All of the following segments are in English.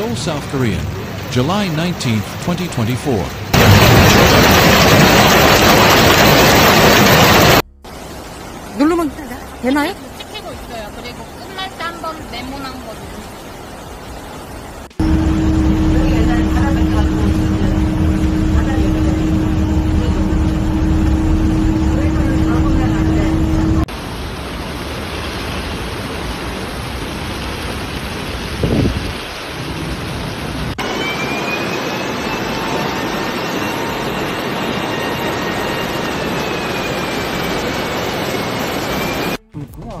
Seoul, South Korea, July 19, 2024. 누르면 되나요? 찍히고 있어요. 그리고 끝날 때 한 번 네모난 거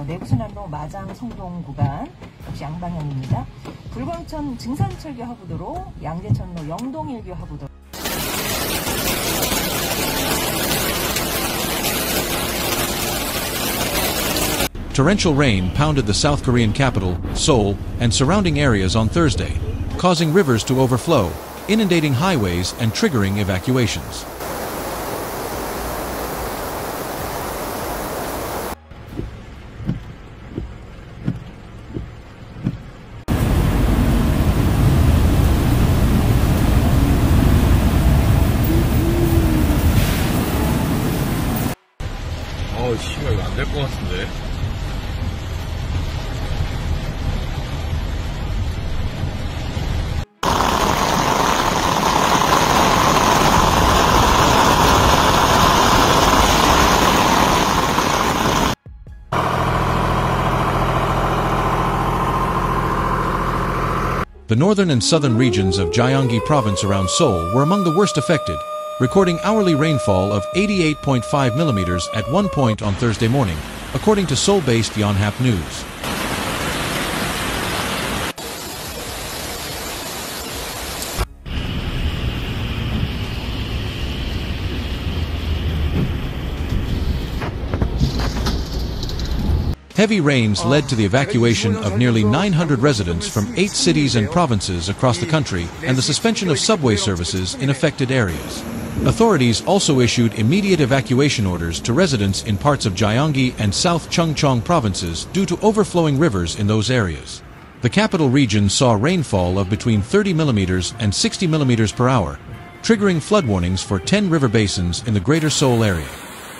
누르세요. 있고요. 내부순환로 마장 성동 구간 역시 양방향입니다. 불광천 증산철교 하부도로 양재천로 영동일교 하부도 Torrential rain pounded the South Korean capital, Seoul, and surrounding areas on Thursday, causing rivers to overflow, inundating highways and triggering evacuations. 어우 씨발 이거 것 같은데. The northern and southern regions of Gyeonggi province around Seoul were among the worst affected, recording hourly rainfall of 88.5 millimeters at one point on Thursday morning, according to Seoul-based Yonhap News. Heavy rains led to the evacuation of nearly 900 residents from eight cities and provinces across the country and the suspension of subway services in affected areas. Authorities also issued immediate evacuation orders to residents in parts of Gyeonggi and South Chungcheong provinces due to overflowing rivers in those areas. The capital region saw rainfall of between 30 millimeters and 60 millimeters per hour, triggering flood warnings for 10 river basins in the greater Seoul area.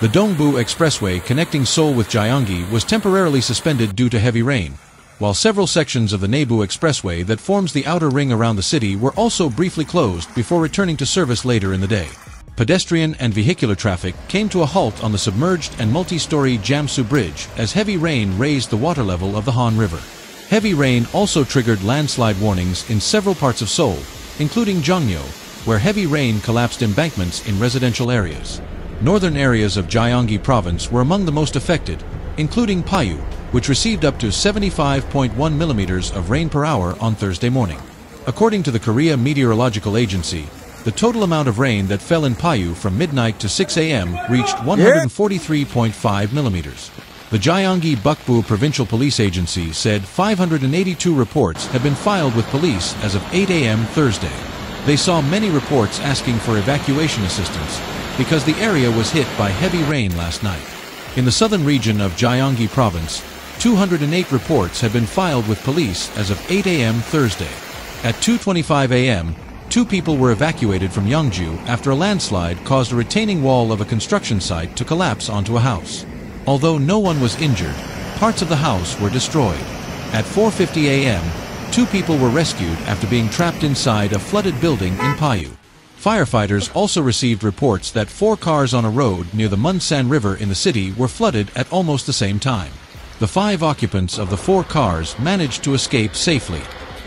The Dongbu Expressway connecting Seoul with Gyeonggi was temporarily suspended due to heavy rain, while several sections of the Naebu Expressway that forms the outer ring around the city were also briefly closed before returning to service later in the day. Pedestrian and vehicular traffic came to a halt on the submerged and multi-story Jamsu Bridge as heavy rain raised the water level of the Han River. Heavy rain also triggered landslide warnings in several parts of Seoul, including Jongno, where heavy rain collapsed embankments in residential areas. Northern areas of Gyeonggi province were among the most affected, including Paju, which received up to 75.1 millimeters of rain per hour on Thursday morning. According to the Korea Meteorological Agency, the total amount of rain that fell in Paju from midnight to 6 a.m. reached 143.5 millimeters. The Gyeonggi Bukbu Provincial Police Agency said 582 reports have been filed with police as of 8 a.m. Thursday. They saw many reports asking for evacuation assistance because the area was hit by heavy rain last night. In the southern region of Gyeonggi province, 208 reports had been filed with police as of 8 a.m. Thursday. At 2.25 a.m., two people were evacuated from Yeongju after a landslide caused a retaining wall of a construction site to collapse onto a house. Although no one was injured, parts of the house were destroyed. At 4.50 a.m., two people were rescued after being trapped inside a flooded building in Paju. Firefighters also received reports that four cars on a road near the Munsan River in the city were flooded at almost the same time. The five occupants of the four cars managed to escape safely.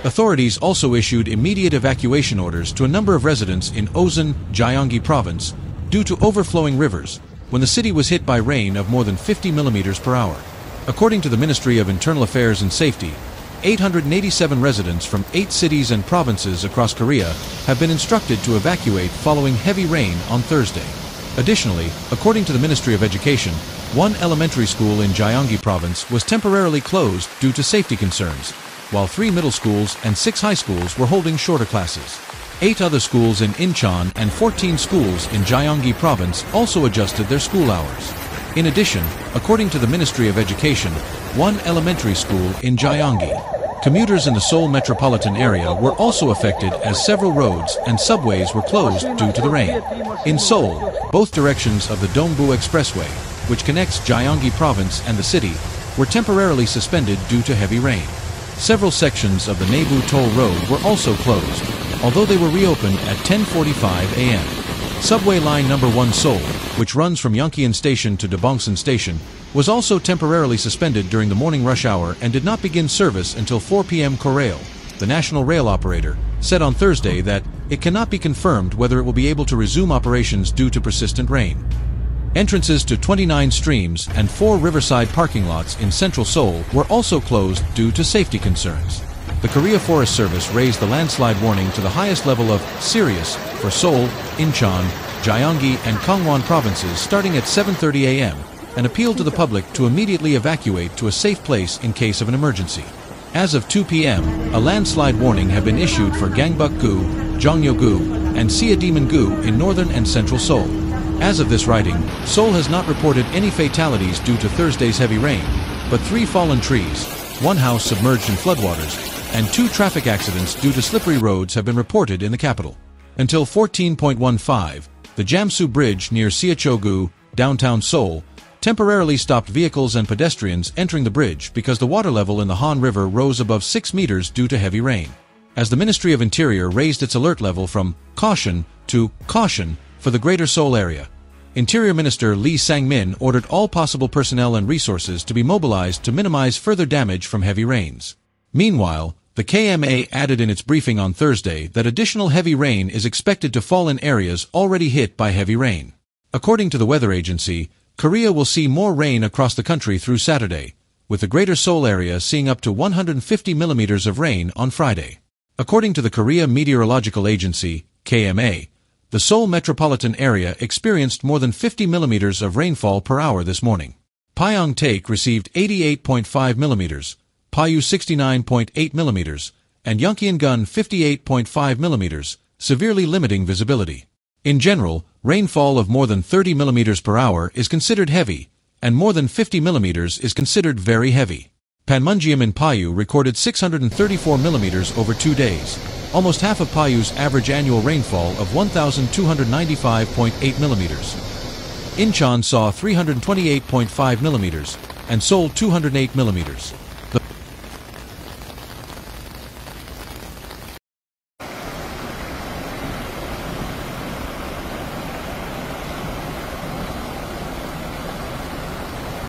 Authorities also issued immediate evacuation orders to a number of residents in Osan, Gyeonggi province, due to overflowing rivers, when the city was hit by rain of more than 50 millimeters per hour. According to the Ministry of Internal Affairs and Safety, 887 residents from eight cities and provinces across Korea have been instructed to evacuate following heavy rain on Thursday. Additionally, according to the Ministry of Education, one elementary school in Gyeonggi province was temporarily closed due to safety concerns, while three middle schools and six high schools were holding shorter classes. Eight other schools in Incheon and 14 schools in Gyeonggi province also adjusted their school hours. In addition, according to the Ministry of Education, one elementary school in Gyeonggi Commuters in the Seoul metropolitan area were also affected as several roads and subways were closed due to the rain. In Seoul, both directions of the Dongbu Expressway, which connects Gyeonggi province and the city, were temporarily suspended due to heavy rain. Several sections of the Naebu Toll Road were also closed, although they were reopened at 10.45 a.m. Subway line number 1 Seoul, which runs from Yongkyon Station to Dabongsan Station, was also temporarily suspended during the morning rush hour and did not begin service until 4 p.m. Korail, the national rail operator, said on Thursday that it cannot be confirmed whether it will be able to resume operations due to persistent rain. Entrances to 29 streams and four riverside parking lots in central Seoul were also closed due to safety concerns. The Korea Forest Service raised the landslide warning to the highest level of serious for Seoul, Incheon, Gyeonggi, and Gangwon provinces starting at 7.30 a.m. and appealed to the public to immediately evacuate to a safe place in case of an emergency. As of 2 p.m., a landslide warning had been issued for Gangbuk-gu, Jongno-gu, and Seodaemun-gu in northern and central Seoul. As of this writing, Seoul has not reported any fatalities due to Thursday's heavy rain, but three fallen trees, one house submerged in floodwaters, and two traffic accidents due to slippery roads have been reported in the capital. Until 14.15, the Jamsu Bridge near Seocho-gu, downtown Seoul, temporarily stopped vehicles and pedestrians entering the bridge because the water level in the Han River rose above 6 meters due to heavy rain. As the Ministry of Interior raised its alert level from caution to caution for the Greater Seoul area, Interior Minister Lee Sang-min ordered all possible personnel and resources to be mobilized to minimize further damage from heavy rains. Meanwhile, the KMA added in its briefing on Thursday that additional heavy rain is expected to fall in areas already hit by heavy rain. According to the weather agency, Korea will see more rain across the country through Saturday, with the Greater Seoul area seeing up to 150 millimeters of rain on Friday. According to the Korea Meteorological Agency, KMA, the Seoul metropolitan area experienced more than 50 millimeters of rainfall per hour this morning. Pyeongtaek received 88.5 millimeters, Paju 69.8 millimeters, and Yongkyon-gun 58.5 millimeters, severely limiting visibility. In general, rainfall of more than 30 millimeters per hour is considered heavy, and more than 50 millimeters is considered very heavy. Panmunjom in Paju recorded 634 millimeters over two days, almost half of Paju's average annual rainfall of 1,295.8 millimeters. Incheon saw 328.5 millimeters, and Seoul 208 millimeters.